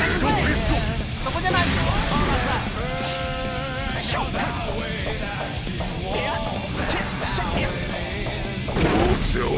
first day in paris